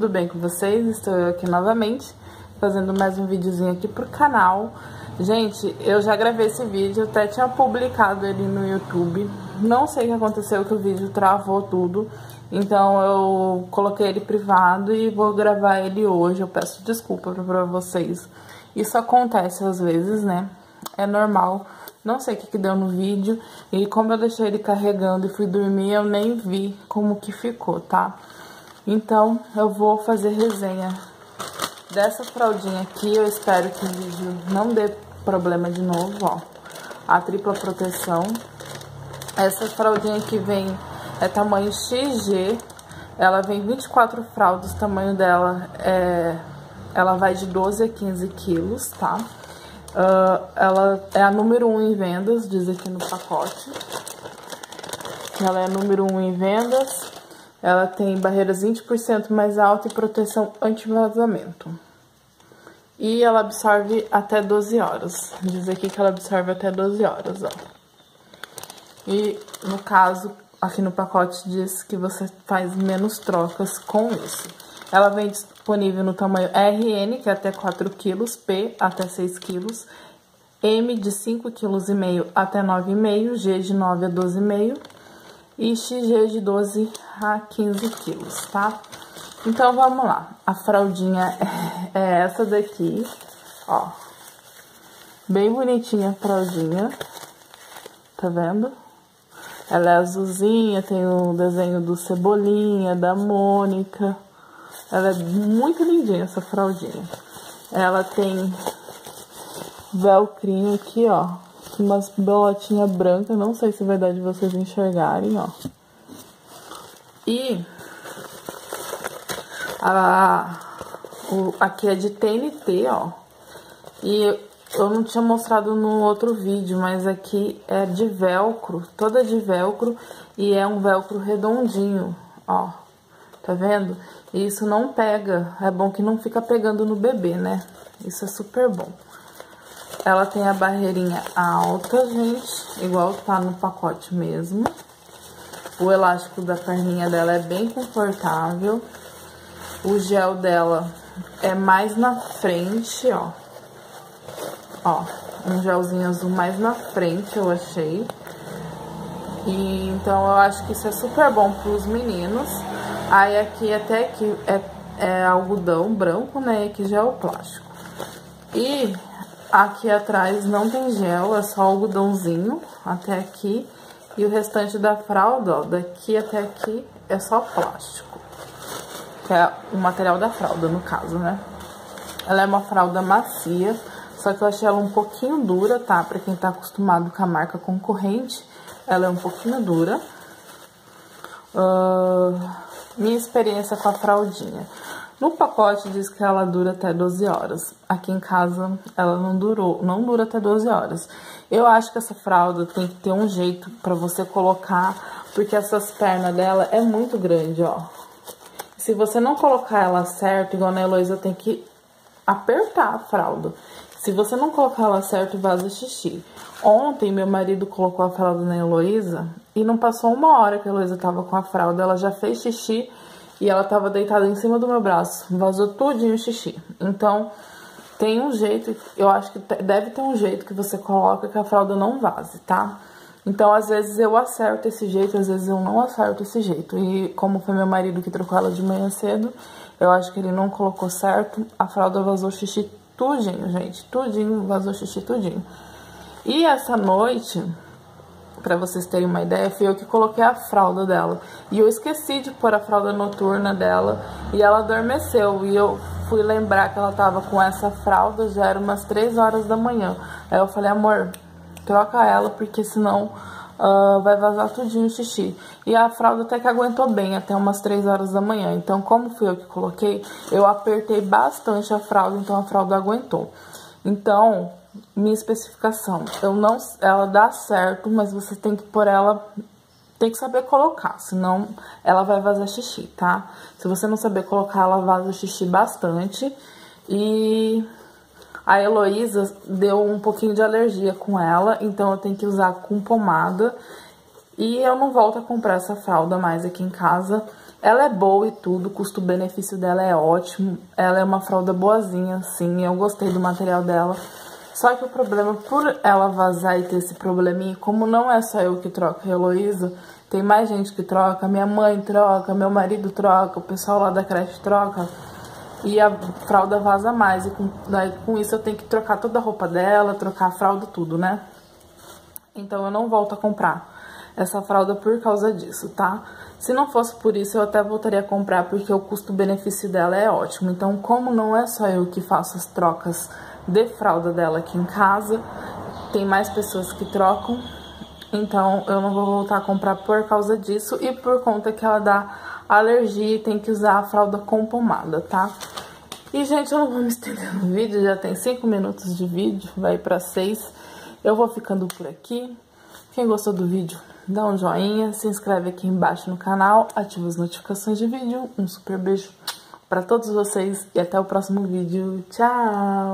tudo bem com vocês? Estou eu aqui novamente, fazendo mais um videozinho aqui pro canal. Gente, eu já gravei esse vídeo, até tinha publicado ele no YouTube. Não sei o que aconteceu, que o vídeo travou tudo. Então eu coloquei ele privado e vou gravar ele hoje. Eu peço desculpa pra vocês. Isso acontece às vezes, né? É normal. Não sei o que, que deu no vídeo. E como eu deixei ele carregando e fui dormir, eu nem vi como que ficou, tá? Então, eu vou fazer resenha dessa fraldinha aqui. Eu espero que o vídeo não dê problema de novo, ó. A tripla proteção. Essa fraldinha aqui vem, é tamanho XG. Ela vem 24 fraldas, o tamanho dela é... Ela vai de 12 a 15 quilos, tá? Uh, ela é a número 1 um em vendas, diz aqui no pacote. Ela é a número 1 um em vendas. Ela tem barreiras 20% mais alta e proteção anti-vazamento. E ela absorve até 12 horas. Diz aqui que ela absorve até 12 horas, ó. E no caso, aqui no pacote diz que você faz menos trocas com isso. Ela vem disponível no tamanho RN, que é até 4 kg, P até 6 kg, M de 5,5 kg até 9,5 G de 9 a 12,5 e XG de 12 a 15 quilos, tá? Então, vamos lá. A fraldinha é essa daqui, ó. Bem bonitinha a fraldinha, tá vendo? Ela é azulzinha, tem o desenho do Cebolinha, da Mônica. Ela é muito lindinha, essa fraldinha. Ela tem velcrinho aqui, ó. Umas bolotinhas brancas, não sei se vai dar de vocês enxergarem, ó. E a, o, aqui é de TNT, ó. E eu não tinha mostrado no outro vídeo, mas aqui é de velcro, toda de velcro e é um velcro redondinho, ó. Tá vendo? E isso não pega, é bom que não fica pegando no bebê, né? Isso é super bom. Ela tem a barreirinha alta, gente, igual tá no pacote mesmo. O elástico da perninha dela é bem confortável. O gel dela é mais na frente, ó. Ó, um gelzinho azul mais na frente, eu achei. E então eu acho que isso é super bom pros meninos. Aí aqui até que é, é algodão branco, né? E aqui já é o plástico. E aqui atrás não tem gel, é só algodãozinho até aqui. E o restante da fralda, ó, daqui até aqui é só plástico. Que é o material da fralda, no caso, né? Ela é uma fralda macia, só que eu achei ela um pouquinho dura, tá? Pra quem tá acostumado com a marca concorrente, ela é um pouquinho dura. Uh, minha experiência com a fraldinha. No pacote diz que ela dura até 12 horas. Aqui em casa ela não durou, não dura até 12 horas. Eu acho que essa fralda tem que ter um jeito para você colocar, porque essas pernas dela é muito grande, ó. Se você não colocar ela certo, igual a Heloísa tem que apertar a fralda. Se você não colocar ela certo, vaza xixi. Ontem, meu marido colocou a fralda na Heloísa e não passou uma hora que a Heloísa tava com a fralda. Ela já fez xixi e ela tava deitada em cima do meu braço. Vazou tudinho o xixi. Então, tem um jeito, eu acho que deve ter um jeito que você coloca que a fralda não vaze, tá? Então, às vezes eu acerto esse jeito, às vezes eu não acerto esse jeito. E como foi meu marido que trocou ela de manhã cedo, eu acho que ele não colocou certo. A fralda vazou xixi tudinho, gente. Tudinho, vazou xixi tudinho. E essa noite, para vocês terem uma ideia, fui eu que coloquei a fralda dela. E eu esqueci de pôr a fralda noturna dela e ela adormeceu. E eu fui lembrar que ela tava com essa fralda, já era umas 3 horas da manhã. Aí eu falei, amor, troca ela, porque senão uh, vai vazar tudinho o xixi. E a fralda até que aguentou bem, até umas 3 horas da manhã. Então, como fui eu que coloquei, eu apertei bastante a fralda, então a fralda aguentou. Então, minha especificação, eu não, ela dá certo, mas você tem que pôr ela, tem que saber colocar, senão ela vai vazar xixi, tá? Se você não saber colocar, ela vaza xixi bastante. E a Heloísa deu um pouquinho de alergia com ela, então eu tenho que usar com pomada. E eu não volto a comprar essa fralda mais aqui em casa. Ela é boa e tudo, custo-benefício dela é ótimo. Ela é uma fralda boazinha, sim, eu gostei do material dela. Só que o problema, por ela vazar e ter esse probleminha, como não é só eu que troco a Heloísa, tem mais gente que troca, minha mãe troca, meu marido troca, o pessoal lá da creche troca. E a fralda vaza mais. E com, daí, com isso eu tenho que trocar toda a roupa dela, trocar a fralda, tudo, né? Então eu não volto a comprar essa fralda por causa disso, tá? Se não fosse por isso, eu até voltaria a comprar, porque o custo-benefício dela é ótimo. Então, como não é só eu que faço as trocas de fralda dela aqui em casa, tem mais pessoas que trocam, então eu não vou voltar a comprar por causa disso e por conta que ela dá alergia e tem que usar a fralda com pomada, tá? E, gente, eu não vou me estender no vídeo, já tem 5 minutos de vídeo, vai pra 6. Eu vou ficando por aqui. Quem gostou do vídeo, dá um joinha, se inscreve aqui embaixo no canal, ativa as notificações de vídeo. Um super beijo pra todos vocês e até o próximo vídeo. Tchau!